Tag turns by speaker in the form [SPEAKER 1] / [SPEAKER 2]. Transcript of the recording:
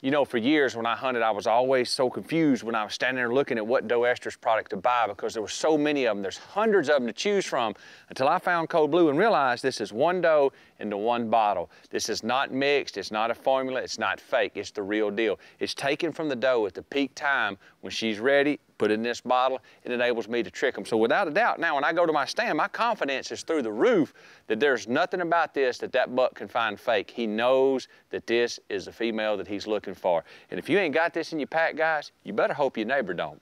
[SPEAKER 1] you know, for years when I hunted, I was always so confused when I was standing there looking at what doe estrus product to buy because there were so many of them. There's hundreds of them to choose from until I found Code Blue and realized this is one doe into one bottle. This is not mixed, it's not a formula, it's not fake, it's the real deal. It's taken from the doe at the peak time when she's ready, put it in this bottle, it enables me to trick them. So without a doubt, now when I go to my stand, my confidence is through the roof that there's nothing about this that that buck can find fake. He knows that this is the female that he's looking for. And if you ain't got this in your pack, guys, you better hope your neighbor don't.